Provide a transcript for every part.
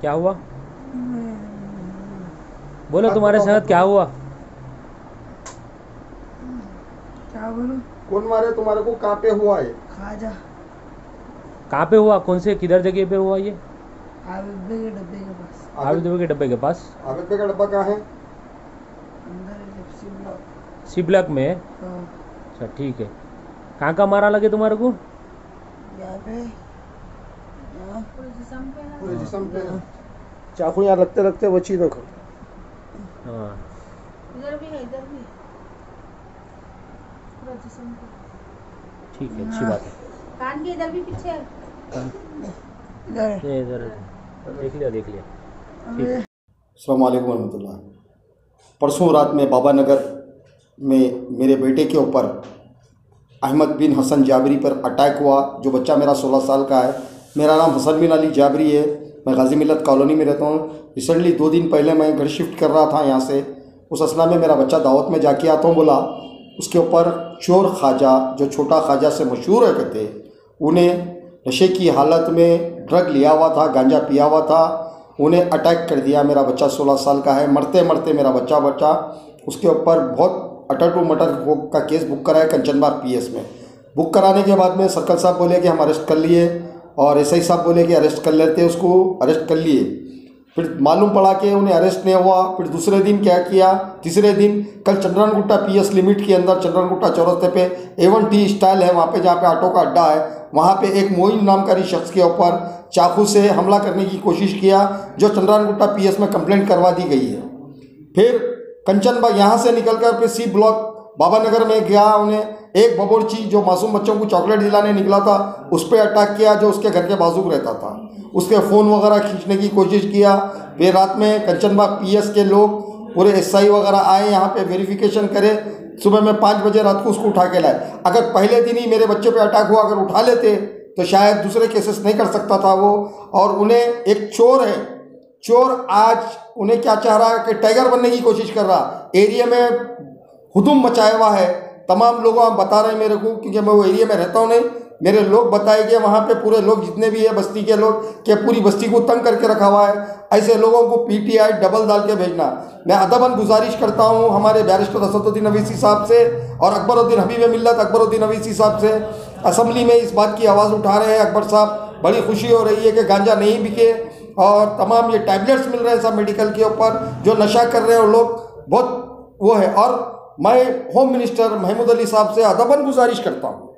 क्या हुआ? बोलो तुम्हारे साथ क्या हुआ? क्या बोलूँ? कौन मारे? तुम्हारे को कहाँ पे हुआ है खाजा। कहाँ पे हुआ? कौन से किधर जगह पे हुआ ये? आबिद के डब्बे के पास। आबिद के डब्बे के पास? आबिद का डब्बा कहाँ है? अंदर सी ब्लॉक। में है? अच्छा ठीक है। कहाँ कहाँ मारा लगे तुम्हारे को? यहाँ पे। पूरे जिसम पे चाकू यहाँ रखते रखते बची देखो। हाँ। इधर भी है इधर भी है। पूरा जिस्म पे। ठीक है अच्छी बात है। कान के इधर भी पीछे है। इधर इधर देख लिया देख लिया। ठीक है। अलैक्म वरहमतुल्लाह परसों रात में बाबा नगर में मेरे बेटे के ऊपर अहमद बिन हसन जाबरी पर अटैक हुआ जो बच्चा मेरा 16 साल का है। मेरा नाम हसन बिन अली जाबरी है। मैं गाजी मिलत कॉलोनी में रहता हूँ। रिसेंटली दो दिन पहले मैं घर शिफ्ट कर रहा था यहाँ से। उस असना में मेरा बच्चा दावत में जाके आता हूँ, बोला, उसके ऊपर चोर ख्वाजा, जो छोटा ख्वाजा से मशहूर है कहते उन्हें नशे की हालत में ड्रग लिया हुआ था, गांजा पिया हुआ था, उन्हें अटैक कर दिया। मेरा बच्चा 16 साल का है। मरते मरते मेरा बच्चा बच्चा उसके ऊपर बहुत अटर टू मटर का केस बुक कराया कंचनबाग पीएस में। बुक कराने के बाद में सर्कल साहब बोले कि हम अरेस्ट कर लिए। और एस आई साहब बोले कि अरेस्ट कर लेते उसको अरेस्ट कर लिए। फिर मालूम पड़ा कि उन्हें अरेस्ट नहीं हुआ। फिर दूसरे दिन क्या किया? तीसरे दिन कल चंद्रनगुट्टा पीएस लिमिट के अंदर, चंद्रनगुट्टा चौरस्ते पे एवन टी स्टाइल है, वहाँ पे जहाँ पे ऑटो का अड्डा है, वहाँ पे एक मोइन नामकारी शख्स के ऊपर चाकू से हमला करने की कोशिश किया, जो चंद्रनगुट्टा पीएस में कंप्लेंट करवा दी गई है। फिर कंचनबाग यहाँ से निकलकर फिर सी ब्लॉक बाबा नगर में गया, उन्हें एक बबोरची जो मासूम बच्चों को चॉकलेट दिलाने निकला था, उस पर अटैक किया जो उसके घर के बाजू में रहता था। उसके फ़ोन वगैरह खींचने की कोशिश किया। फिर रात में कंचनबाग पीएस के लोग, पूरे एसआई वगैरह आए, यहाँ पे वेरिफिकेशन करे। सुबह में पाँच बजे रात को उसको उठा के लाए। अगर पहले दिन ही मेरे बच्चे पे अटैक हुआ, अगर उठा लेते तो शायद दूसरे केसेस नहीं कर सकता था वो। और उन्हें एक चोर है। चोर आज उन्हें क्या चाह रहा है कि टाइगर बनने की कोशिश कर रहा। एरिया में हुदुम मचाया हुआ है। तमाम लोग वहाँ बता रहे हैं मेरे को क्योंकि मैं वो एरिया में रहता हूँ नहीं। मेरे लोग बताए गए, वहाँ पे पूरे लोग जितने भी है, बस्ती के लोग, कि पूरी बस्ती को तंग करके रखा हुआ है। ऐसे लोगों को पीटीआई डबल डाल के भेजना। मैं अदबन गुजारिश करता हूँ हमारे बैरिस्टर असदुद्दीन अवीसी साहब से और अकबरुद्दीन हबीब मिल्लत अकबरुद्दीन अवीसी साहब से असम्बली में इस बात की आवाज़ उठा रहे हैं। अकबर साहब, बड़ी खुशी हो रही है कि गांजा नहीं बिके और तमाम ये टैबलेट्स मिल रहे हैं सब मेडिकल के ऊपर, जो नशा कर रहे हैं वो लोग, बहुत वो है। और मैं होम मिनिस्टर महमूद अली साहब से अदबन गुजारिश करता हूँ।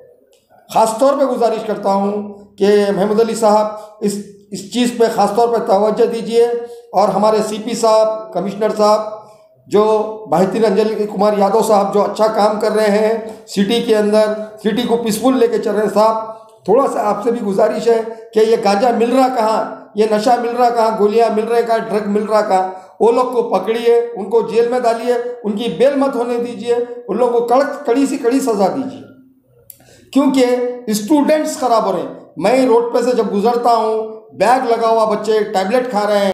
ख़ास तौर पे गुजारिश करता हूँ कि महमूद अली साहब, इस इस चीज़ पे ख़ास तौर पे तवज्जो दीजिए और हमारे सीपी साहब कमिश्नर साहब, जो बाहितीन अंजलि कुमार यादव साहब जो अच्छा काम कर रहे हैं सिटी के अंदर सिटी को पीसफुल लेके चल रहे हैं साहब, थोड़ा सा आपसे भी गुजारिश है कि ये गांजा मिल रहा कहाँ, ये नशा मिल रहा कहाँ, गोलियाँ मिल रहे कहाँ ड्रग मिल रहा कहाँ वो लोग को पकड़िए, उनको जेल में डालिए, उनकी बेल मत होने दीजिए, उन लोगों को कड़क, कड़ी सी कड़ी सजा दीजिए। क्योंकि स्टूडेंट्स खराब हो रहे हैं। मैं रोड पे से जब गुजरता हूँ, बैग लगा हुआ बच्चे टैबलेट खा रहे हैं।